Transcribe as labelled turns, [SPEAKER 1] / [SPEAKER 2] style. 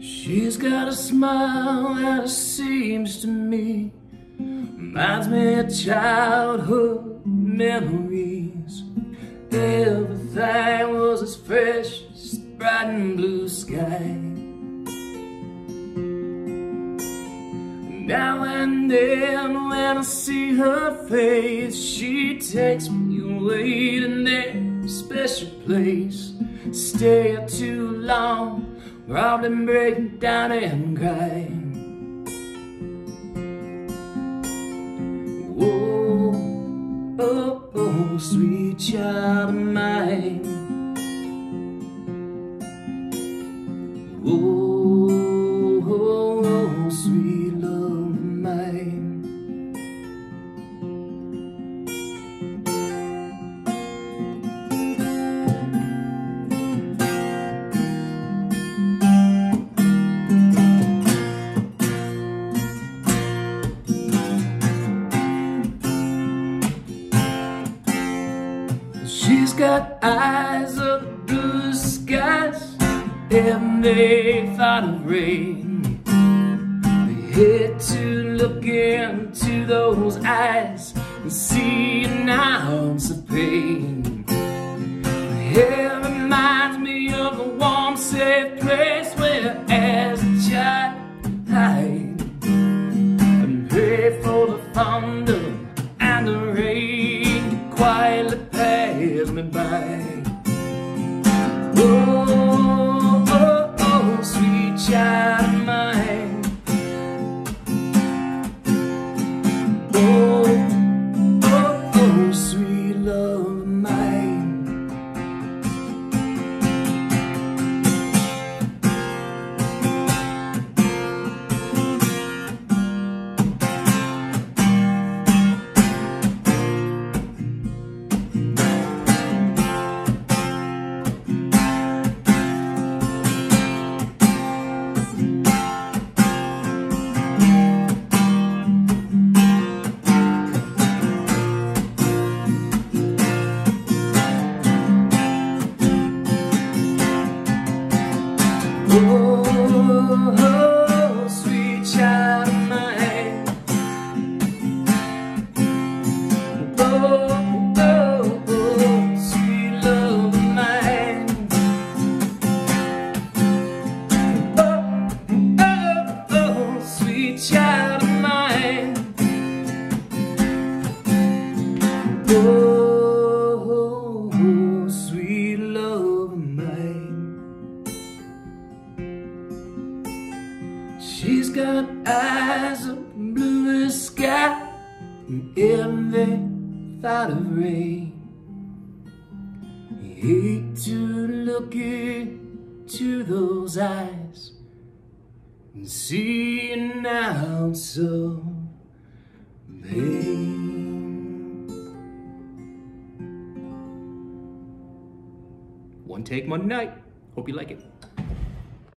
[SPEAKER 1] She's got a smile that it seems to me. Reminds me of childhood memories. Everything was as fresh as bright and blue skies. Now and then when I see her face She takes me away to that special place. Stay too long Probably break down and cry Oh, oh, oh, sweet child of mine. Oh, got eyes of the blue skies And they thought of rain. They hate to look into those eyes And see an ounce of pain. It reminds me of a warm, safe place Where as a child I pray for the thunder Oh, Oh, sweet child She's got eyes of blue sky and every thought of rain. Hate to look into those eyes and see an ounce of pain. One take, one night. Hope you like it.